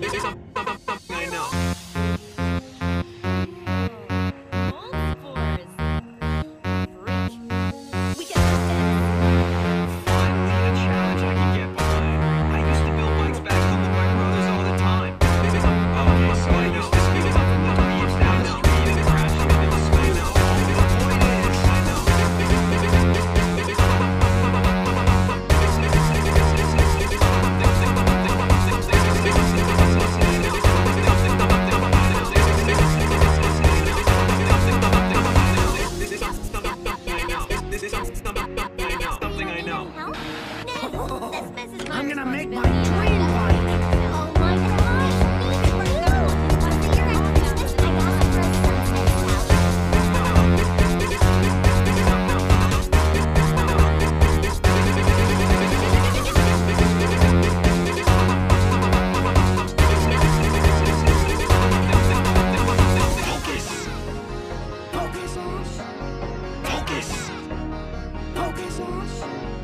this is something I I'm gonna make my dream bike. Focus. Focus. Focus. Focus. Focus.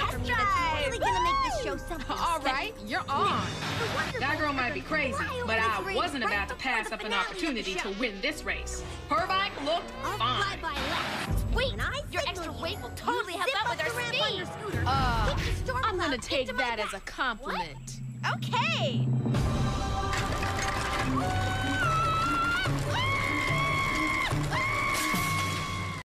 test drive. That's really gonna make this show something. All right, you're on. That girl might be crazy, but I wasn't about to pass up an opportunity to win this race. Her bike looked fine. Wait, your extra weight will totally help out with our speed. Uh, I'm gonna take that as a compliment. Okay.